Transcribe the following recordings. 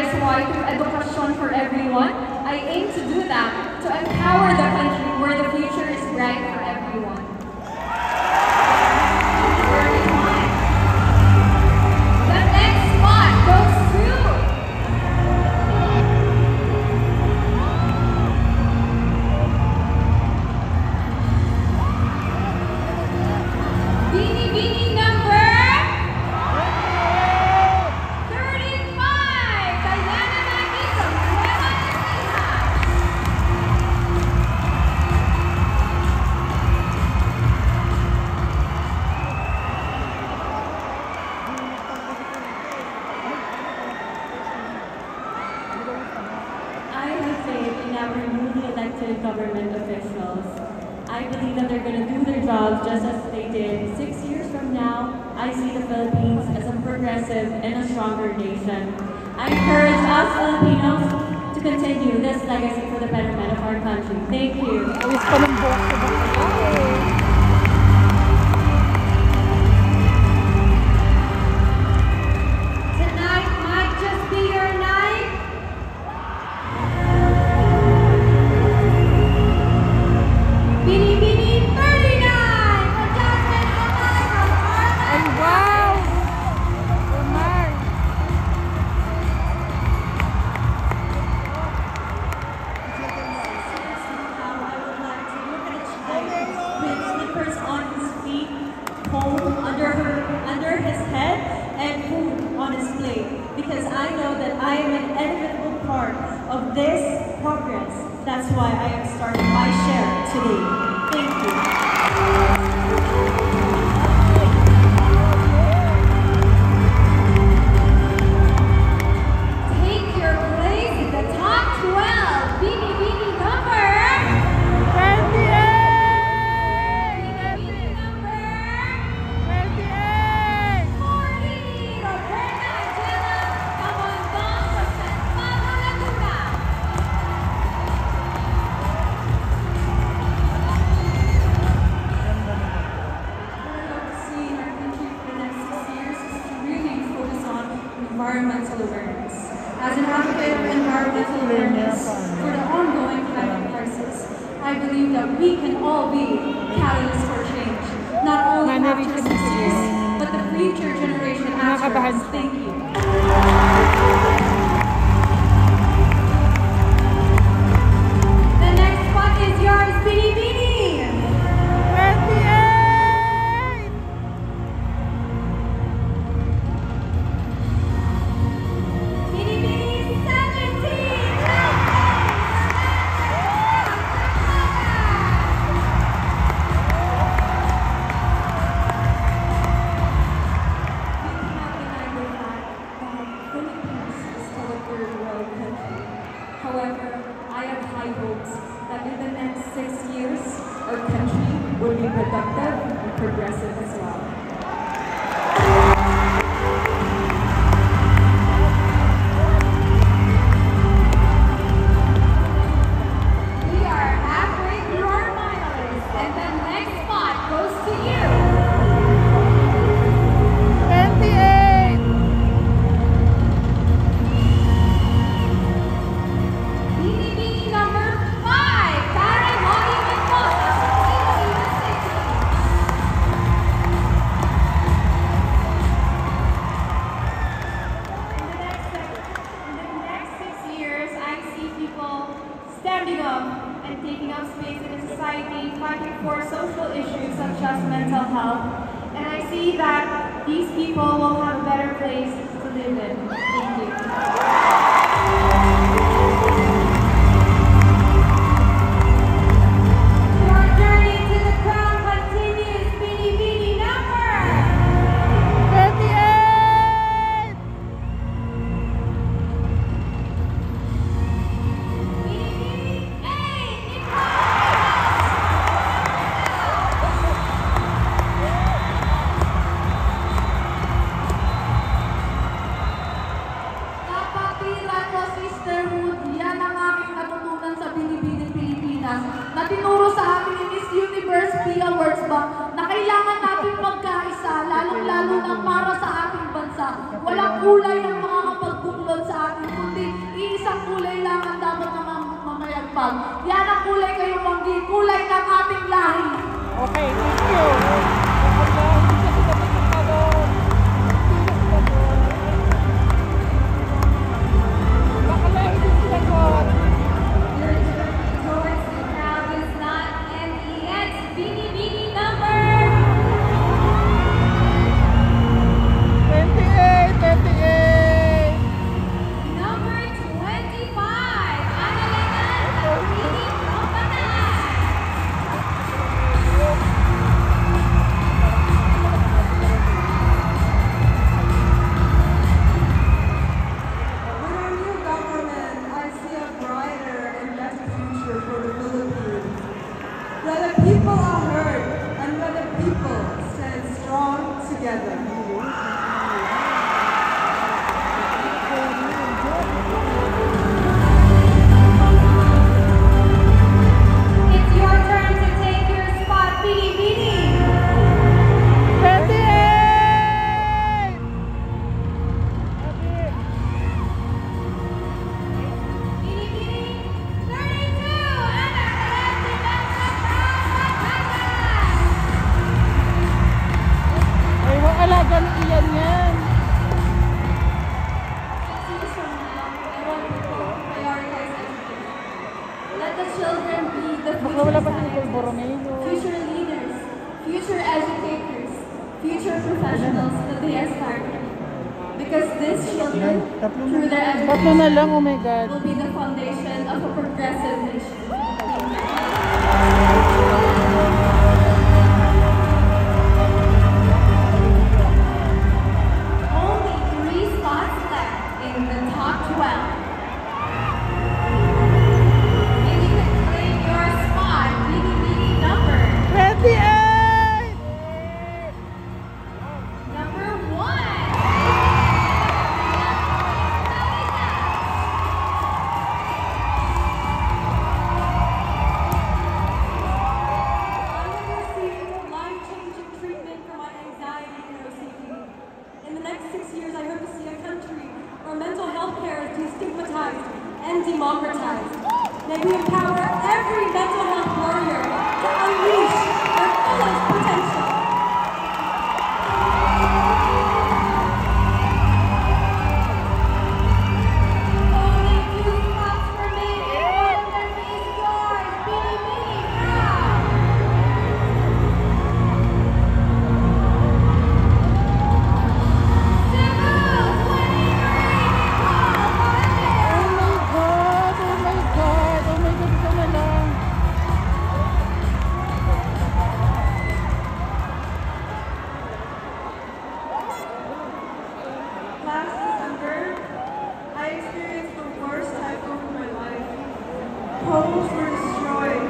Why through Education for Everyone, I aim to do that, to empower the country where the future is bright just as they did six years from now, I see the Philippines as a progressive and a stronger nation. I encourage us Filipinos to continue this legacy for the betterment of our country. Thank you. this progress. That's why I am starting my share today. mental awareness for the ongoing climate crisis. I believe that we can all be catalysts for change, not only after this but the future generation after us. Thank you. trust mental health, and I see that these people will have a better place to live in. Thank you. ng para sa ating bansa. Walang kulay ang makakapagbuklod sa atin, kundi iisang kulay lang ang dapat na mamayagpag. Yan ang kulay kayong manggigil. ganyan. Let the children be the future scientists, future leaders, future educators, future professionals that they aspire Because these children, through their education, will be the foundation of a progressive nation. homes were destroyed.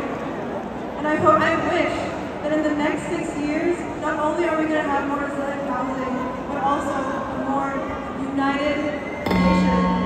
And I, hope, I wish that in the next six years, not only are we going to have more resilient housing, but also a more united nation.